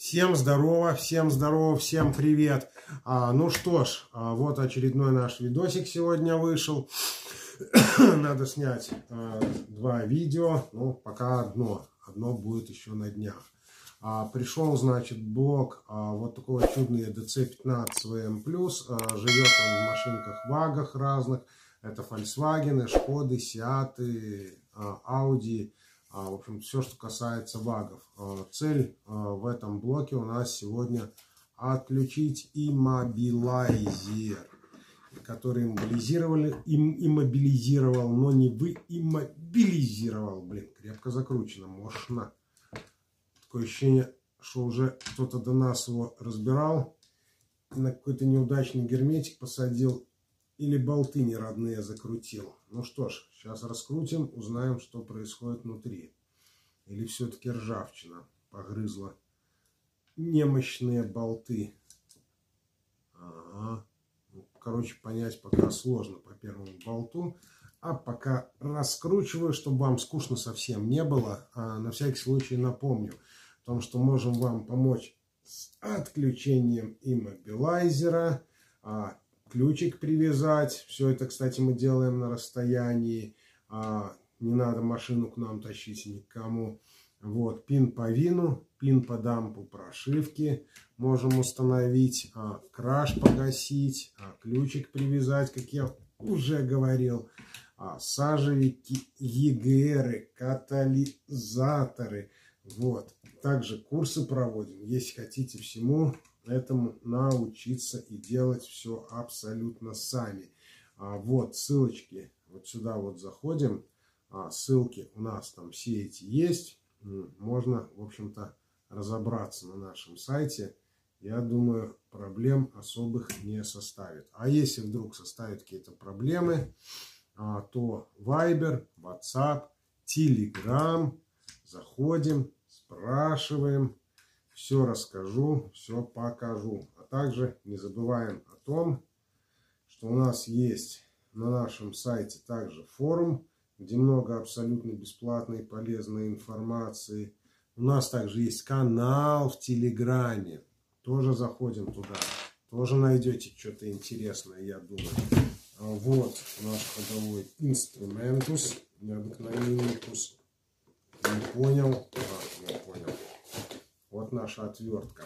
Всем здорово, всем здорово, всем привет. А, ну что ж, а, вот очередной наш видосик сегодня вышел. Надо снять а, два видео, ну пока одно, одно будет еще на днях. А, пришел, значит, блок а, вот такого чудный DC15 VM+, а, живет он в машинках вагах разных. Это Volkswagen, Шкоды, Сиаты, а, Audi, а, в общем, все, что касается багов. А, цель а, в этом блоке у нас сегодня отключить иммобилайзер, который иммобилизировали, им, иммобилизировал, но не вы иммобилизировал. Блин, крепко закручено, мощно. Такое ощущение, что уже кто-то до нас его разбирал, на какой-то неудачный герметик посадил или болты не родные закрутил. Ну что ж, сейчас раскрутим, узнаем, что происходит внутри. Или все-таки ржавчина погрызла немощные болты. Ага. Ну, короче, понять пока сложно по первому болту. А пока раскручиваю, чтобы вам скучно совсем не было, а на всякий случай напомню о том, что можем вам помочь с отключением иммобилайзера, а, ключик привязать. Все это, кстати, мы делаем на расстоянии. А, не надо машину к нам тащить никому. Вот, пин по вину, пин по дампу прошивки можем установить, а, краш погасить, а, ключик привязать, как я уже говорил, а, сажевики, ЕГРы, катализаторы. Вот, также курсы проводим, если хотите всему этому научиться и делать все абсолютно сами. А, вот ссылочки, вот сюда вот заходим, а, ссылки у нас там все эти есть, можно, в общем-то, разобраться на нашем сайте. Я думаю, проблем особых не составит. А если вдруг составят какие-то проблемы, а, то Viber, WhatsApp, Telegram, заходим, спрашиваем, все расскажу, все покажу. А также не забываем о том, что у нас есть на нашем сайте также форум, где много абсолютно бесплатной и полезной информации. У нас также есть канал в Телеграме. Тоже заходим туда. Тоже найдете что-то интересное, я думаю. А вот наш ходовой инструментус. Необыкновенный Не понял? А, я понял. Вот наша отвертка.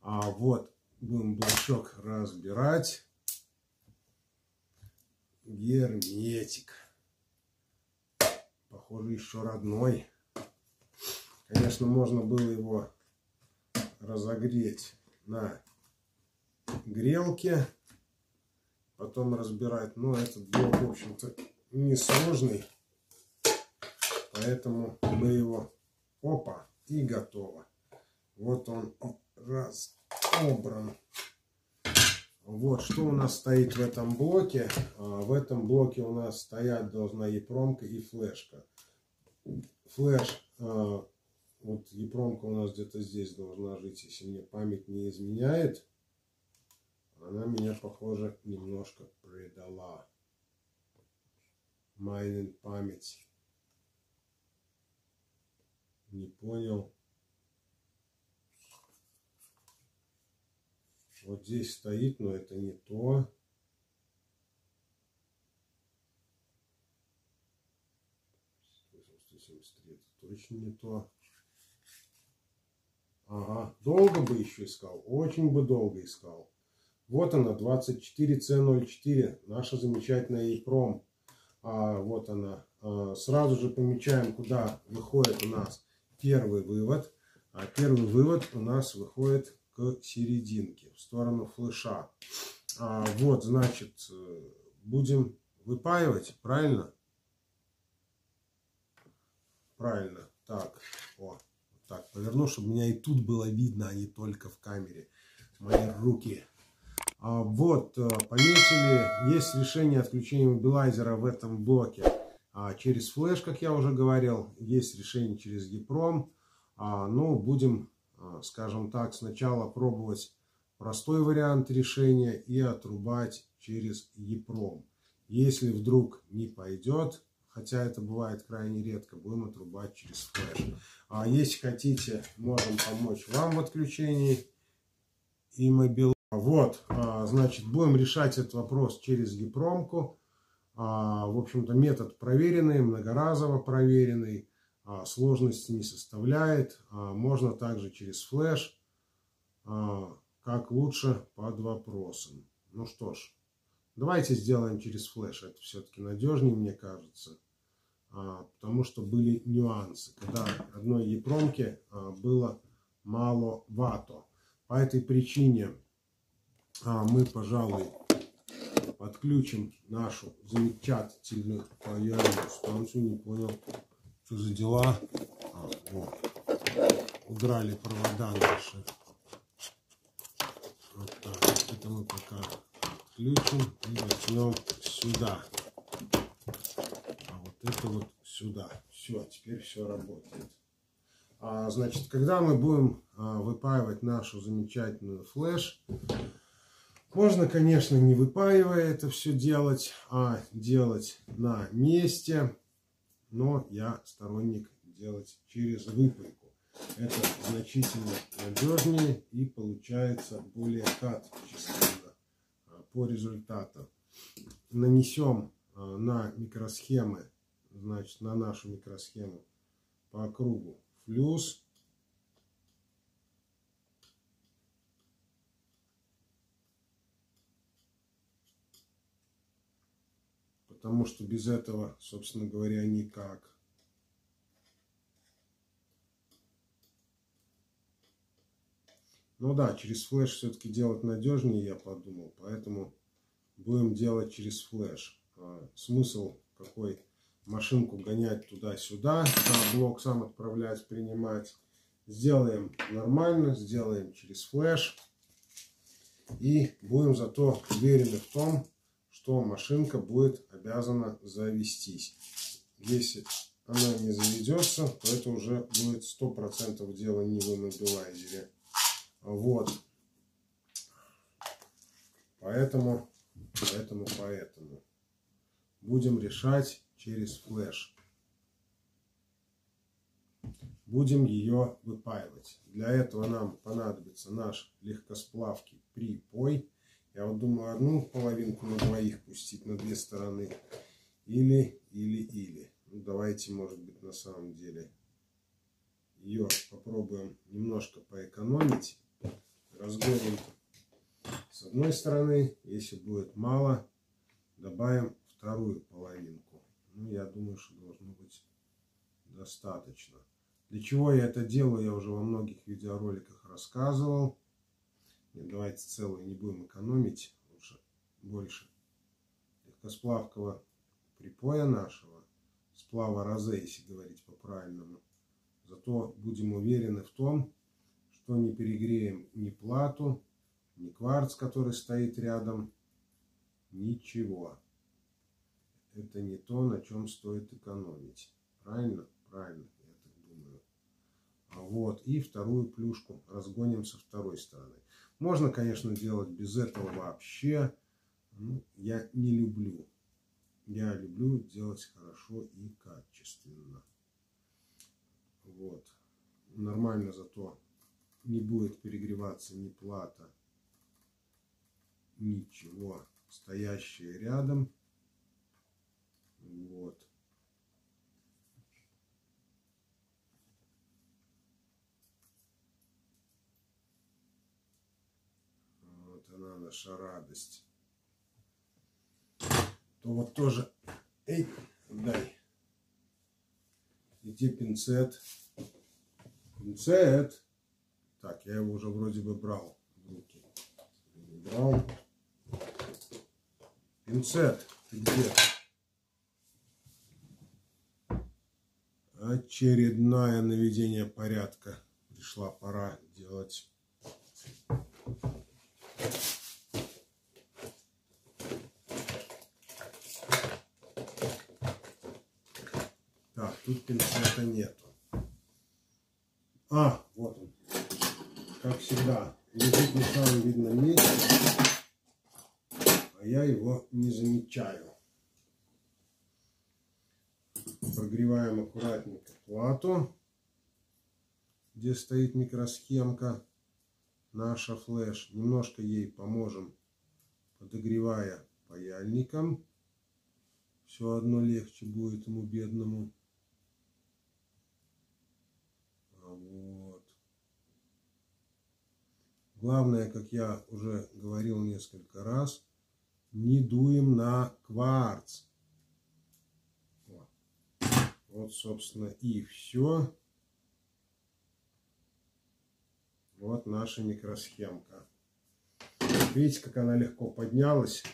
А вот будем блочок разбирать. Герметик. Похоже, еще родной. Конечно, можно было его разогреть на грелке, потом разбирать. Но этот блок, в общем-то, несложный. Поэтому мы его... Опа! И готово. Вот он разобран. Вот что у нас стоит в этом блоке. А, в этом блоке у нас стоят должна епромка и флешка. Флеш, а, вот епромка у нас где-то здесь должна жить, если мне память не изменяет. Она меня, похоже, немножко предала. Майнинг память. Не понял. Вот здесь стоит, но это не то. это точно не то. Ага, долго бы еще искал, очень бы долго искал. Вот она, 24C04, наша замечательная EPROM. А, вот она. А, сразу же помечаем, куда выходит у нас первый вывод. А первый вывод у нас выходит к серединке, в сторону флеша. А вот, значит, будем выпаивать, правильно? Правильно. Так, о, так, поверну, чтобы меня и тут было видно, а не только в камере. Мои руки. А вот, э, пометили, есть решение отключения мобилайзера в этом блоке. А через флеш, как я уже говорил, есть решение через EPROM. А, но ну, будем, а, скажем так, сначала пробовать простой вариант решения и отрубать через EPROM. Если вдруг не пойдет, хотя это бывает крайне редко, будем отрубать через флеш. А если хотите, можем помочь вам в отключении и мобил. Вот, значит, будем решать этот вопрос через гипромку. А, в общем-то, метод проверенный, многоразово проверенный, а, сложности не составляет. Можно также через флеш, как лучше под вопросом. Ну что ж, давайте сделаем через флеш. Это все-таки надежнее, мне кажется. Потому что были нюансы, когда одной епромке было мало вато. По этой причине мы, пожалуй, подключим нашу замечательную паяльную станцию. Не понял, что за дела. А, вот. Удрали провода наши. Вот так. Это мы пока включим и возьмем сюда. А вот это вот сюда. Все, теперь все работает. А, значит, когда мы будем а, выпаивать нашу замечательную флеш, можно, конечно, не выпаивая это все делать, а делать на месте, но я сторонник делать через выпайку. Это значительно надежнее и получается более качественно а, по результату. Нанесем а, на микросхемы, значит, на нашу микросхему по кругу флюс потому что без этого, собственно говоря, никак. Ну да, через флеш все-таки делать надежнее, я подумал, поэтому будем делать через флеш. А, смысл какой? Машинку гонять туда-сюда, а блок сам отправлять, принимать. Сделаем нормально, сделаем через флеш. И будем зато уверены в том, что машинка будет обязана завестись. Если она не заведется, то это уже будет 100% дело не в иммобилайзере. Вот. Поэтому, поэтому, поэтому. Будем решать через флеш. Будем ее выпаивать. Для этого нам понадобится наш легкосплавкий припой. Я вот думаю, одну половинку на двоих пустить на две стороны. Или, или, или. Ну, давайте, может быть, на самом деле ее попробуем немножко поэкономить. Разгоним с одной стороны. Если будет мало, добавим вторую половинку. Ну, я думаю, что должно быть достаточно. Для чего я это делаю, я уже во многих видеороликах рассказывал. Давайте целую не будем экономить, лучше больше. Легкосплавкого припоя нашего, сплава розе, если говорить по-правильному. Зато будем уверены в том, что не перегреем ни плату, ни кварц, который стоит рядом, ничего. Это не то, на чем стоит экономить. Правильно? Правильно, я так думаю. А вот, и вторую плюшку разгоним со второй стороны. Можно, конечно, делать без этого вообще. Ну, я не люблю. Я люблю делать хорошо и качественно. Вот. Нормально зато не будет перегреваться ни плата, ничего. Стоящие рядом. Вот. Она наша радость. То вот тоже, эй, дай. Иди пинцет. Пинцет. Так, я его уже вроде бы брал брал. Пинцет, ты где? Очередное наведение порядка. Пришла пора делать так, тут пинцета нету. А, вот он. Как всегда, лежит на самом видном месте, а я его не замечаю. прогреваем аккуратненько плату, где стоит микросхемка наша флеш. Немножко ей поможем, подогревая паяльником. Все одно легче будет ему бедному. А вот. Главное, как я уже говорил несколько раз, не дуем на кварц. Вот, собственно, и все. Вот наша микросхемка. Видите, как она легко поднялась,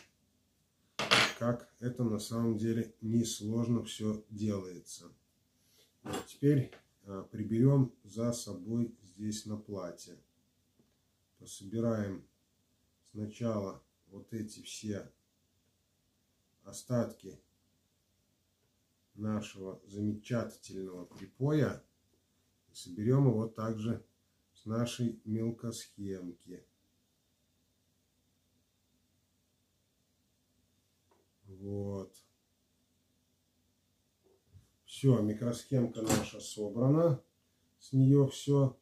как это на самом деле несложно все делается. Вот теперь а, приберем за собой здесь на плате. Пособираем сначала вот эти все остатки нашего замечательного припоя. Соберем его также нашей мелкосхемки. Вот. Все, микросхемка наша собрана. С нее все.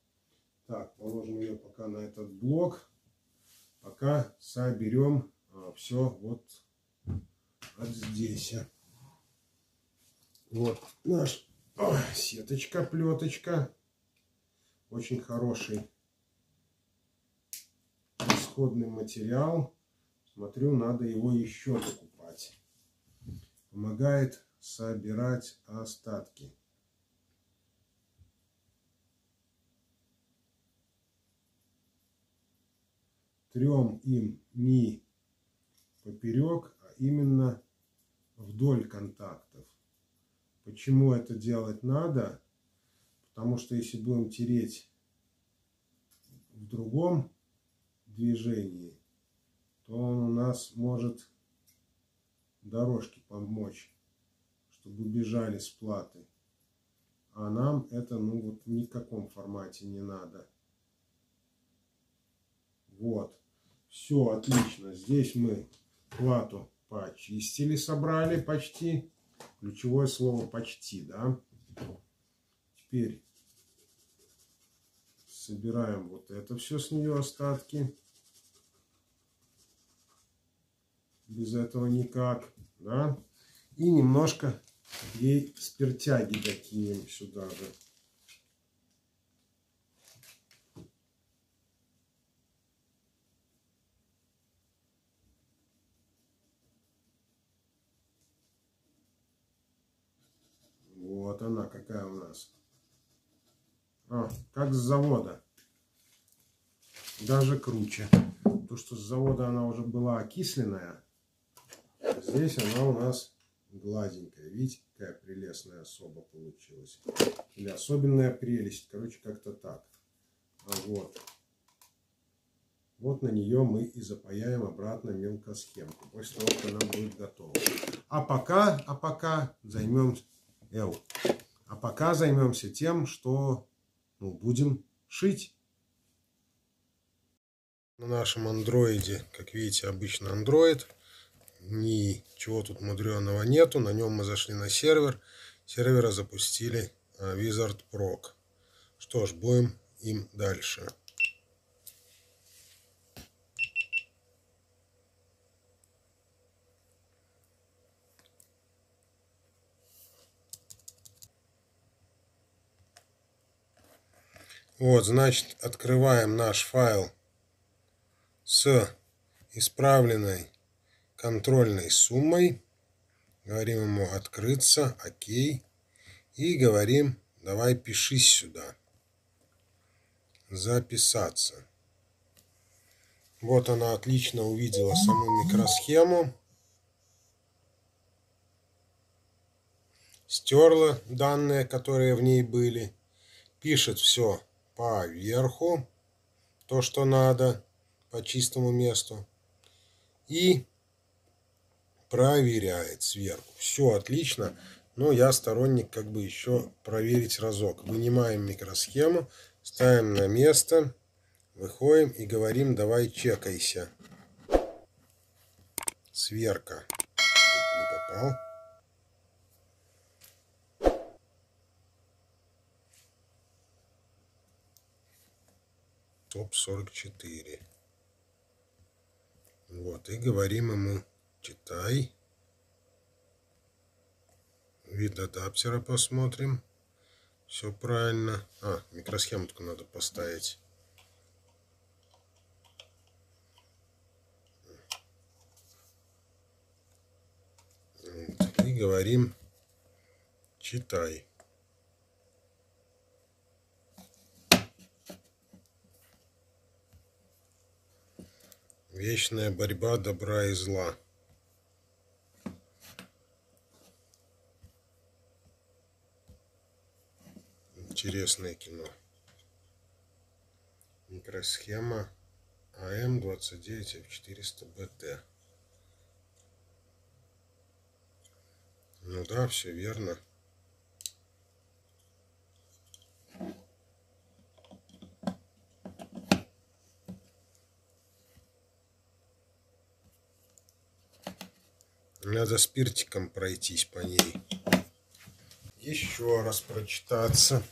Так, положим ее пока на этот блок. Пока соберем а, все вот от здесь. Вот наш о, сеточка, плеточка очень хороший исходный материал. Смотрю, надо его еще покупать. Помогает собирать остатки. Трем им не поперек, а именно вдоль контактов. Почему это делать надо? Потому что если будем тереть в другом движении, то он у нас может дорожки помочь, чтобы убежали с платы. А нам это ну вот ни в каком формате не надо. Вот. Все отлично. Здесь мы плату почистили, собрали почти. Ключевое слово почти, да. Теперь собираем вот это все с нее остатки. Без этого никак, да. И немножко ей спиртяги докинем сюда же. Вот она какая у нас. А, как с завода. Даже круче. То, что с завода она уже была окисленная, здесь она у нас гладенькая. Видите, какая прелестная особа получилась. Или особенная прелесть. Короче, как-то так. А вот. Вот на нее мы и запаяем обратно мелкосхемку. После того, как она будет готова. А пока, а пока займемся... Эл. А пока займемся тем, что ну, будем шить. На нашем андроиде, как видите, обычно андроид. Ничего тут мудреного нету. На нем мы зашли на сервер. Сервера запустили а, Wizard Proc. Что ж, будем им дальше. Вот, значит, открываем наш файл с исправленной контрольной суммой. Говорим ему открыться, окей. И говорим, давай пишись сюда. Записаться. Вот она отлично увидела саму микросхему. Стерла данные, которые в ней были. Пишет все по верху, то, что надо, по чистому месту. И проверяет сверху. Все отлично, но я сторонник как бы еще проверить разок. Вынимаем микросхему, ставим на место, выходим и говорим давай чекайся. Сверка. Не попал. топ 44 вот и говорим ему читай. Вид адаптера посмотрим. Все правильно. А, микросхему только надо поставить. И говорим, читай. Вечная борьба добра и зла. Интересное кино. Микросхема АМ-29F400БТ. Ну да, все верно. Надо спиртиком пройтись по ней. Еще раз прочитаться.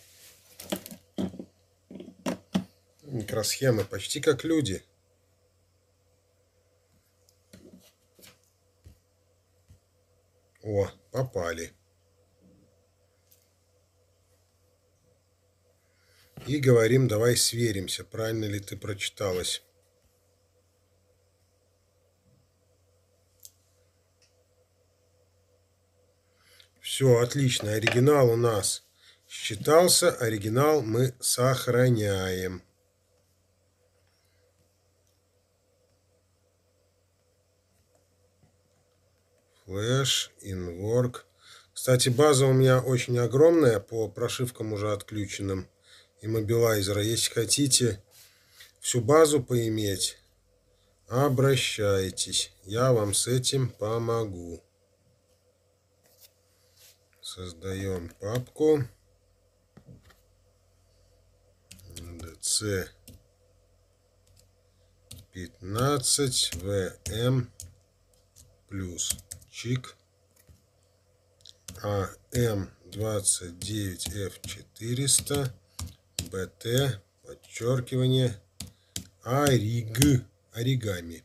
Микросхемы почти как люди. О, попали. И говорим, давай сверимся, правильно ли ты прочиталась. Все, отлично. Оригинал у нас считался. Оригинал мы сохраняем. Flash, InWork. Кстати, база у меня очень огромная по прошивкам уже отключенным иммобилайзера. Если хотите всю базу поиметь, обращайтесь. Я вам с этим помогу. Создаем папку. DC 15 VM плюс чик АМ29F400 БТ подчеркивание Ориг оригами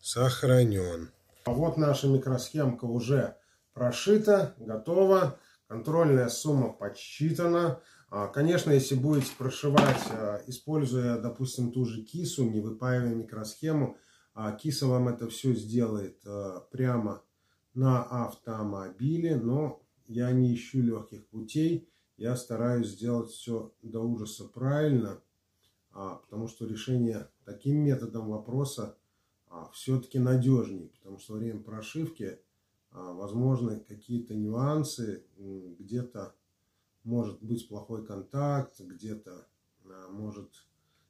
сохранен. А вот наша микросхемка уже прошита, готова. Контрольная сумма подсчитана. А, конечно, если будете прошивать, а, используя, допустим, ту же кису, не выпаивая микросхему, а киса вам это все сделает прямо на автомобиле, но я не ищу легких путей. Я стараюсь сделать все до ужаса правильно, потому что решение таким методом вопроса все-таки надежнее, потому что во время прошивки а, возможны какие-то нюансы, где-то может быть плохой контакт, где-то а, может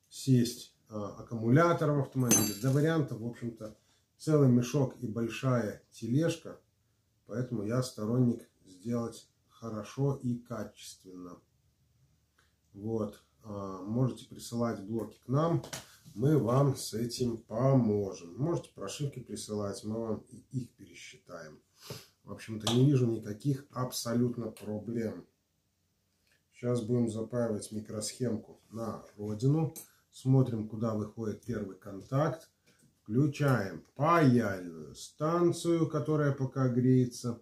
сесть а, аккумулятор в автомобиле. Для вариантов, в общем-то, целый мешок и большая тележка, поэтому я сторонник сделать хорошо и качественно. Вот, можете присылать блоки к нам, мы вам с этим поможем. Можете прошивки присылать, мы вам их пересчитаем. В общем-то, не вижу никаких абсолютно проблем. Сейчас будем запаивать микросхемку на родину. Смотрим, куда выходит первый контакт. Включаем паяльную станцию, которая пока греется.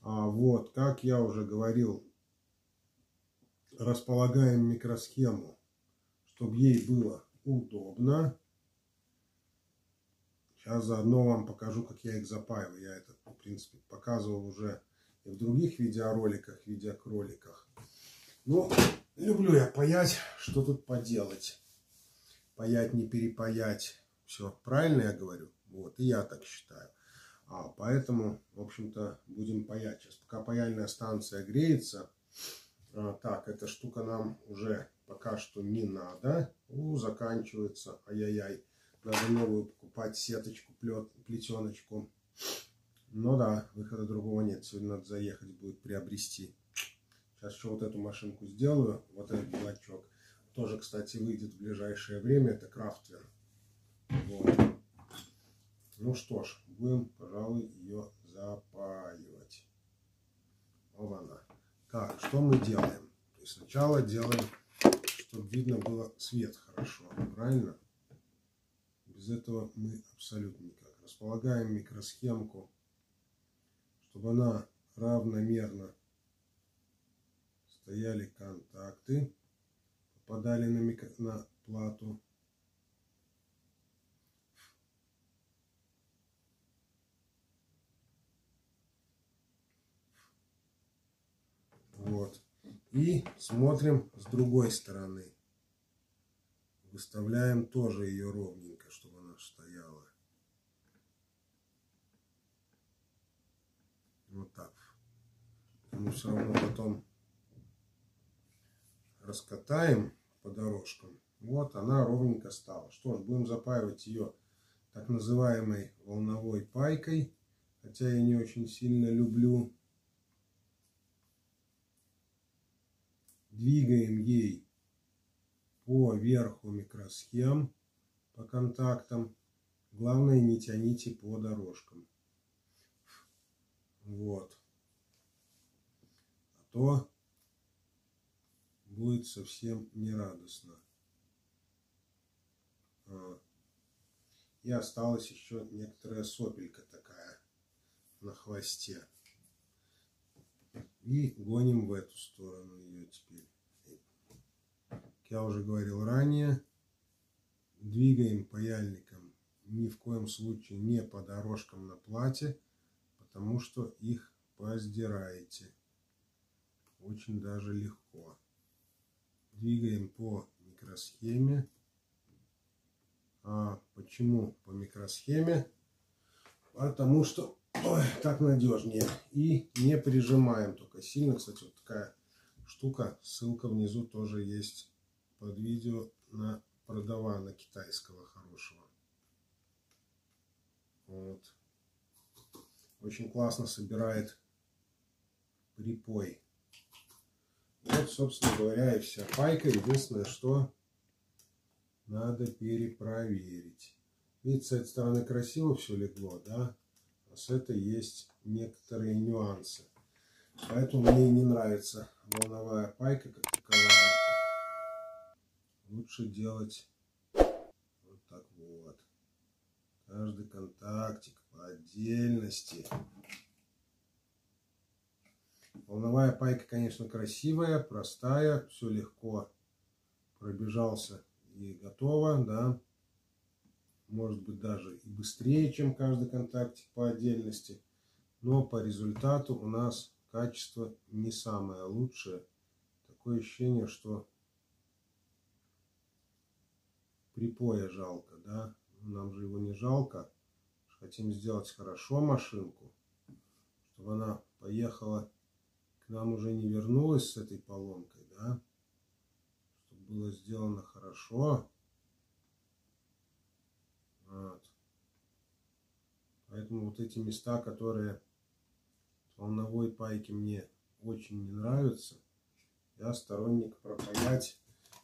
А вот, как я уже говорил, располагаем микросхему, чтобы ей было удобно. Сейчас заодно вам покажу, как я их запаиваю. Я это, в принципе, показывал уже и в других видеороликах, видеокроликах. Ну, люблю я паять, что тут поделать. Паять, не перепаять. Все, правильно я говорю? Вот, и я так считаю. А, поэтому, в общем-то, будем паять. Сейчас пока паяльная станция греется. А, так, эта штука нам уже пока что не надо. У, заканчивается. Ай-яй-яй. Надо новую покупать сеточку, плет, плетеночку. Но да, выхода другого нет. Сегодня надо заехать будет приобрести. Сейчас еще вот эту машинку сделаю. Вот этот блочок. Тоже, кстати, выйдет в ближайшее время. Это крафтвер. Вот. Ну что ж, будем, пожалуй, ее запаивать. Вот она. Так, что мы делаем? сначала делаем чтобы видно было свет хорошо. Правильно? Без этого мы абсолютно никак. Располагаем микросхемку, чтобы она равномерно стояли контакты, попадали на, микро... на плату. Вот. И смотрим с другой стороны. Выставляем тоже ее ровненько, чтобы она стояла. Вот так. Мы все равно потом раскатаем по дорожкам. Вот она ровненько стала. Что ж, будем запаивать ее так называемой волновой пайкой. Хотя я не очень сильно люблю двигаем ей по верху микросхем, по контактам. Главное, не тяните по дорожкам. Вот. А то будет совсем нерадостно. А. И осталась еще некоторая сопелька такая на хвосте. И гоним в эту сторону ее теперь. Как я уже говорил ранее, двигаем паяльником ни в коем случае не по дорожкам на плате, потому что их поздираете. Очень даже легко. Двигаем по микросхеме. А почему по микросхеме? Потому что Ой, так надежнее. И не прижимаем только сильно. Кстати, вот такая штука. Ссылка внизу тоже есть под видео на продавана китайского хорошего. Вот. Очень классно собирает припой. Вот, собственно говоря, и вся пайка. Единственное, что надо перепроверить. Видите, с этой стороны красиво все легло, да? с этой есть некоторые нюансы. Поэтому мне не нравится волновая пайка как таковая. Лучше делать вот так вот. Каждый контактик по отдельности. Волновая пайка, конечно, красивая, простая, все легко пробежался и готово, да может быть даже и быстрее, чем каждый контактик по отдельности. Но по результату у нас качество не самое лучшее. Такое ощущение, что припоя жалко, да? Нам же его не жалко. Хотим сделать хорошо машинку, чтобы она поехала нам уже не вернулась с этой поломкой, да? Чтобы было сделано хорошо. Вот. Поэтому вот эти места, которые волновой пайки мне очень не нравятся, я сторонник пропаять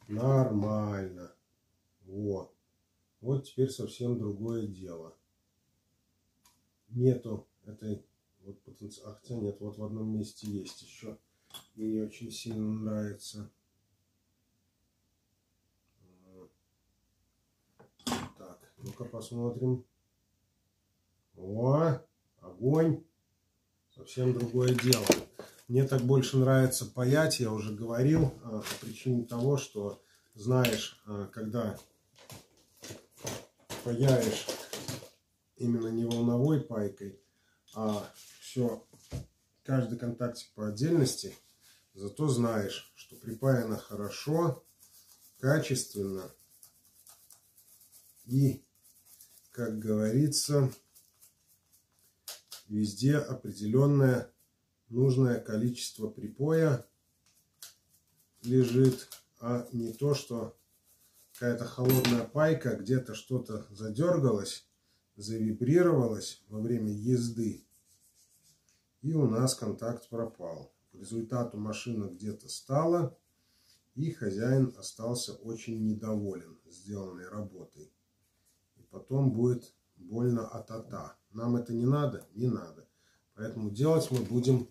нормально. Вот. Вот теперь совсем другое дело. Нету этой вот потенциала. Хотя нет, вот в одном месте есть еще. Мне очень сильно нравится. Ну-ка посмотрим. О, огонь. Совсем другое дело. Мне так больше нравится паять, я уже говорил, а, по причине того, что знаешь, а, когда паяешь именно не волновой пайкой, а все, каждый контактик по отдельности, зато знаешь, что припаяно хорошо, качественно и как говорится, везде определенное нужное количество припоя лежит, а не то, что какая-то холодная пайка, где-то что-то задергалось, завибрировалось во время езды, и у нас контакт пропал. По результату машина где-то стала, и хозяин остался очень недоволен сделанной работой потом будет больно от-ата. Нам это не надо? Не надо. Поэтому делать мы будем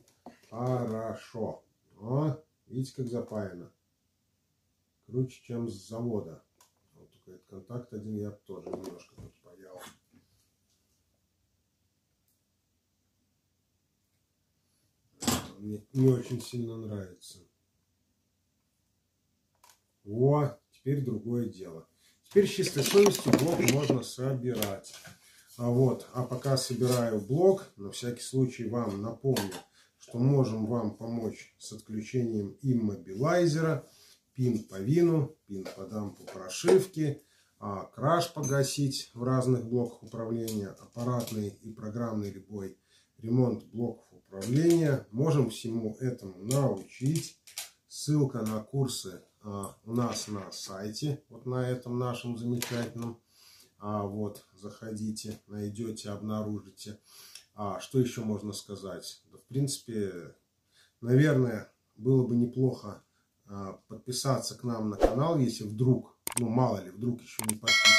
хорошо. О, видите, как запаяно. круче, чем с завода. Вот этот контакт один я тоже немножко Мне не очень сильно нравится. О, теперь другое дело. Теперь с чистой совестью блок можно собирать. А вот, а пока собираю блок, на всякий случай вам напомню, что можем вам помочь с отключением иммобилайзера, пин по вину, пин по дампу прошивки, а краш погасить в разных блоках управления, аппаратный и программный любой, ремонт блоков управления. Можем всему этому научить. Ссылка на курсы а, у нас на сайте, вот на этом нашем замечательном. А, вот, заходите, найдете, обнаружите. А что еще можно сказать? Да, в принципе, наверное, было бы неплохо а, подписаться к нам на канал, если вдруг, ну мало ли, вдруг еще не подписан.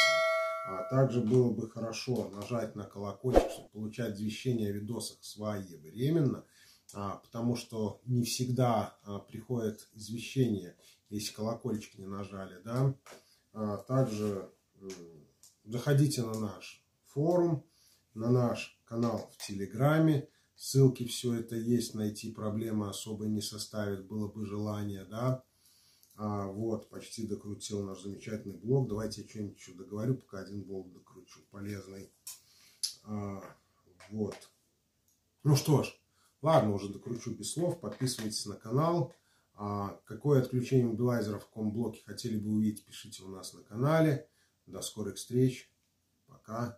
А также было бы хорошо нажать на колокольчик, чтобы получать извещения о видосах своевременно, а, потому что не всегда а, приходит извещение, если колокольчик не нажали. Да? А, также заходите на наш форум, на наш канал в Телеграме. Ссылки все это есть, найти проблемы особо не составит, было бы желание, да. А, вот, почти докрутил наш замечательный блок. Давайте я что-нибудь еще договорю, пока один блок докручу, полезный. А, вот. Ну что ж, ладно, уже докручу без слов. Подписывайтесь на канал. А, какое отключение мобилайзера в каком блоке хотели бы увидеть, пишите у нас на канале. До скорых встреч. Пока.